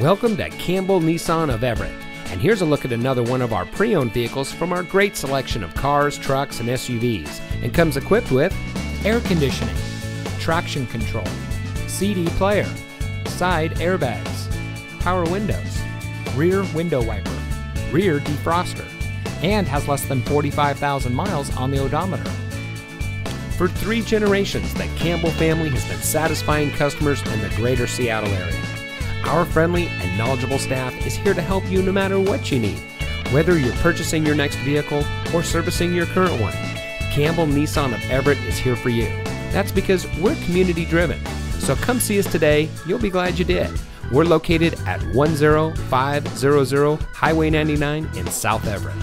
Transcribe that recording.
Welcome to Campbell Nissan of Everett. And here's a look at another one of our pre owned vehicles from our great selection of cars, trucks, and SUVs. And comes equipped with air conditioning, traction control, CD player, side airbags, power windows, rear window wiper, rear defroster, and has less than 45,000 miles on the odometer. For three generations, the Campbell family has been satisfying customers in the greater Seattle area. Our friendly and knowledgeable staff is here to help you no matter what you need. Whether you're purchasing your next vehicle or servicing your current one, Campbell Nissan of Everett is here for you. That's because we're community driven. So come see us today. You'll be glad you did. We're located at 10500 Highway 99 in South Everett.